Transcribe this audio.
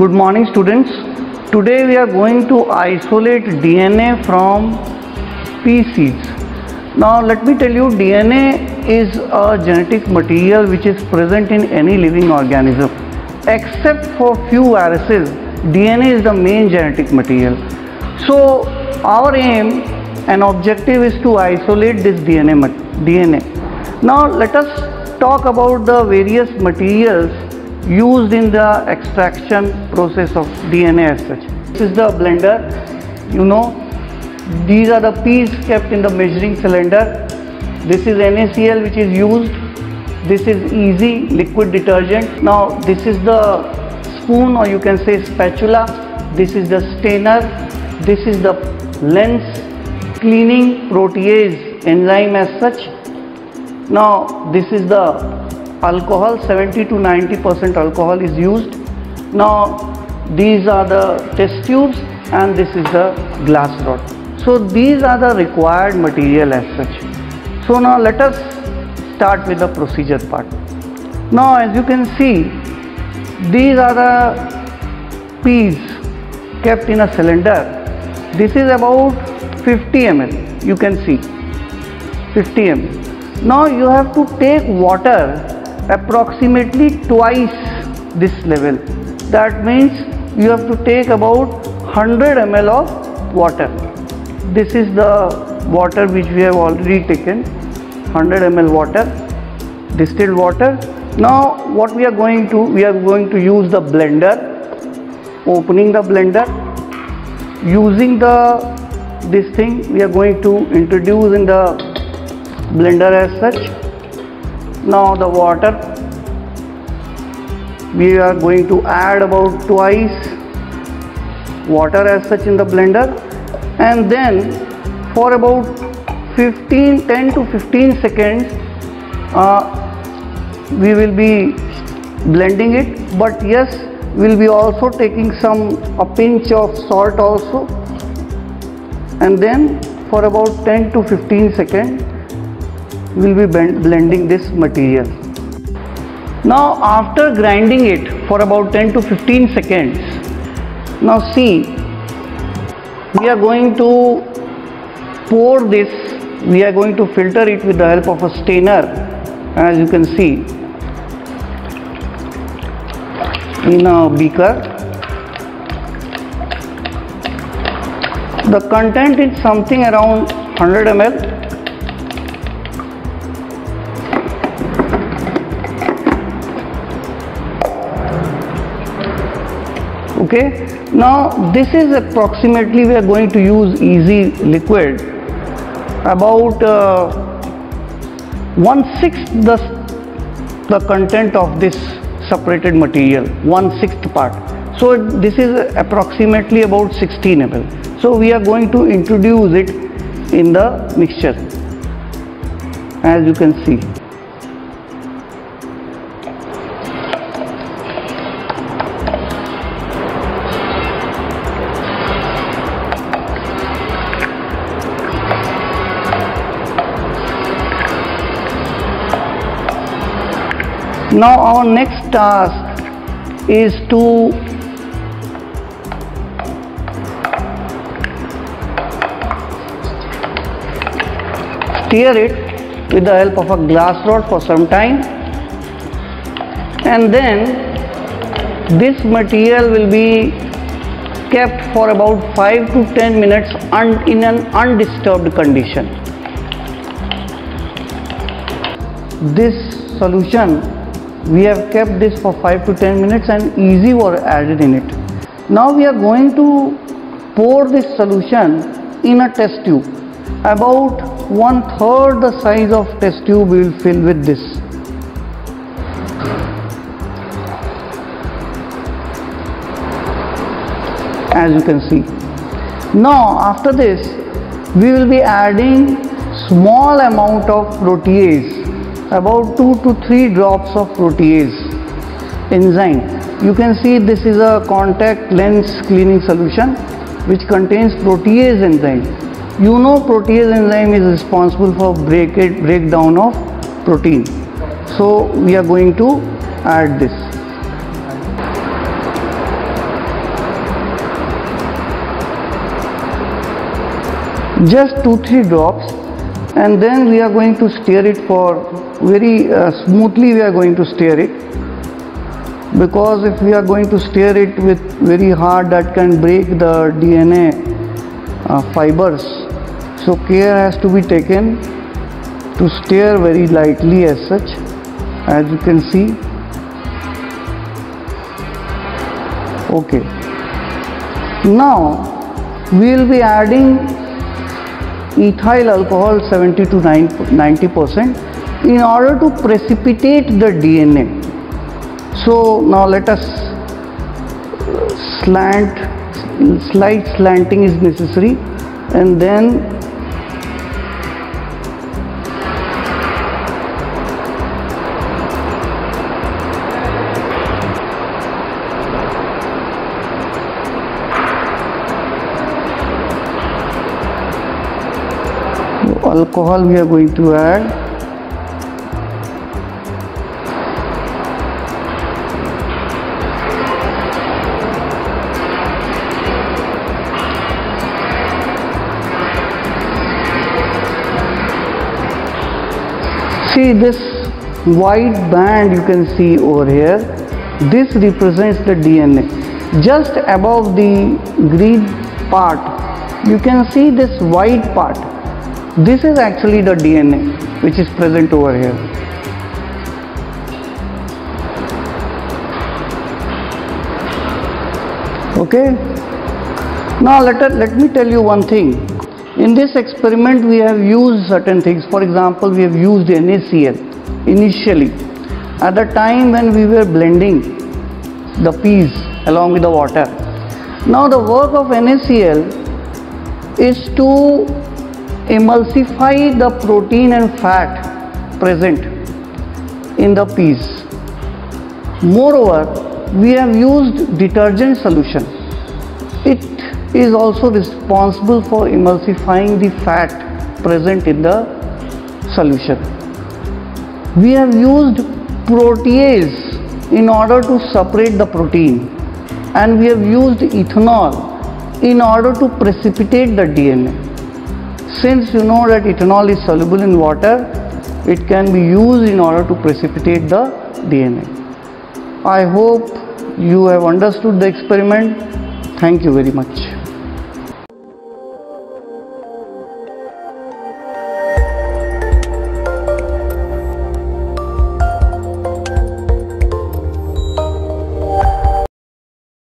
Good morning students. Today we are going to isolate DNA from seeds. Now let me tell you DNA is a genetic material which is present in any living organism. Except for few viruses, DNA is the main genetic material. So our aim and objective is to isolate this DNA. DNA. Now let us talk about the various materials used in the extraction process of DNA as such. This is the blender, you know, these are the peas kept in the measuring cylinder. This is NaCl which is used. This is Ezee liquid detergent. Now this is the spoon or you can say spatula. This is the stainer. This is the lens cleaning protease enzyme as such. Now this is the alcohol 70 to 90 percent alcohol is used. Now these are the test tubes and this is the glass rod. So these are the required material as such. So now let us start with the procedure part. Now as you can see these are the peas kept in a cylinder. This is about 50 ml you can see 50 ml. Now you have to take water approximately twice this level. That means you have to take about 100 ml of water. This is the water which we have already taken 100 ml water distilled water. Now what we are going to we are going to use the blender opening the blender using the this thing we are going to introduce in the blender as such now the water. We are going to add about twice water as such in the blender. And then for about 15 10 to 15 seconds uh, we will be blending it. But yes we'll be also taking some a pinch of salt also. And then for about 10 to 15 seconds we'll be blend- blending this material. Now after grinding it for about 10 to 15 seconds now see we are going to pour this we are going to filter it with the help of a stainer as you can see in a beaker. The content is something around 100 ml okay? Now this is approximately we are going to use Ezee liquid. About uh, one sixth the the content of this separated material one sixth part. So this is approximately about 16 ml. So we are going to introduce it in the mixture as you can see now our next task is to stir it with the help of a glass rod for some time. And then this material will be kept for about 5 to 10 minutes in an undisturbed condition. This solution we have kept this for 5 to 10 minutes and Ezee were added in it. Now we are going to pour this solution in a test tube. About one third the size of test tube we will fill with this. As you can see. Now after this we will be adding small amount of protease about 2 to 3 drops of protease enzyme. You can see this is a contact lens cleaning solution which contains protease enzyme. You know protease enzyme is responsible for break it, breakdown of protein. So we are going to add this. Just 2-3 drops and then we are going to stir it for very uh, smoothly we are going to stir it. Because if we are going to stir it with very hard that can break the DNA uh, fibers so care has to be taken to stir very lightly as such as you can see. Okay. Now we will be adding ethyl alcohol 70 to 90 percent in order to precipitate the DNA so now let us slant slight slanting is necessary and then alcohol we are going to add. See this white band you can see over here. This represents the DNA just above the green part you can see this white part this is actually the DNA which is present over here. Okay? Now let, let me tell you one thing. In this experiment we have used certain things. For example we have used NaCl initially. At the time when we were blending the peas along with the water. Now the work of NaCl is to emulsify the protein and fat present in the peas. Moreover, we have used detergent solution. It is also responsible for emulsifying the fat present in the solution. We have used protease in order to separate the protein and we have used ethanol in order to precipitate the DNA. Since you know that ethanol is soluble in water, it can be used in order to precipitate the DNA. I hope you have understood the experiment. Thank you very much.